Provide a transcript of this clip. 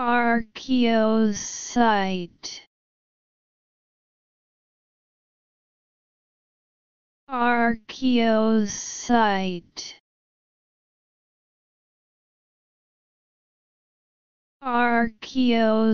Archaeosite. Archaeosite. Archaeosite.